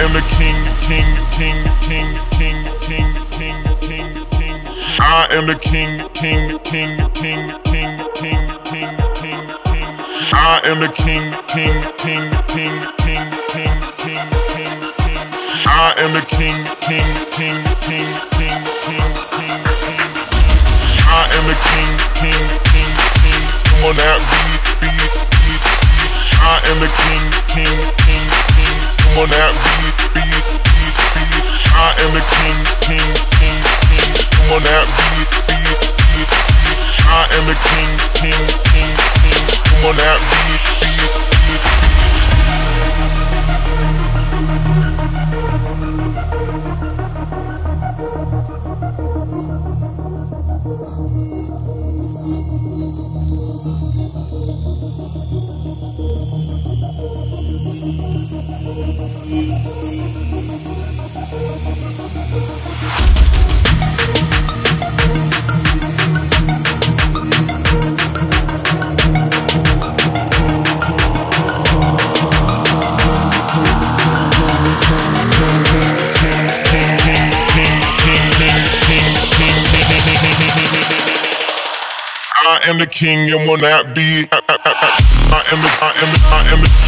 am the king, king, king, king, king, king, king, king, king. I am the king, king, king, king, king, king, king, king, king. I am the king, king, king, king, king, king, king, king, king. I am the king, king, king, king, king, king, king, king. I am the king, king, king, king. Come on out. I am king, king, king, on out, beat, beat, beat, beat. I am the king, king, king, king. Come on out, beat, beat, beat, beat. I am the king, king, king, king. Come on beat, beat, I am the king and will not be. I am the, I am the, I am the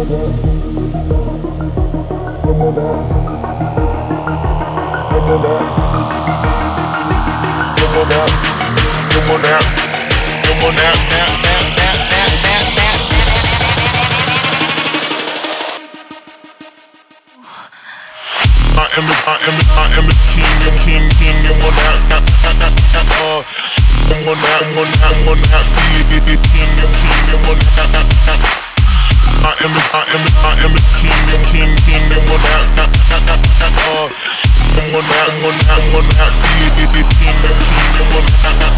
I'm gonna, I'm gonna, I'm gonna be the king, the king, the one. I am the, I am I am a king, and king, king, and one out, one out, one out, one out, the, the, the king, king.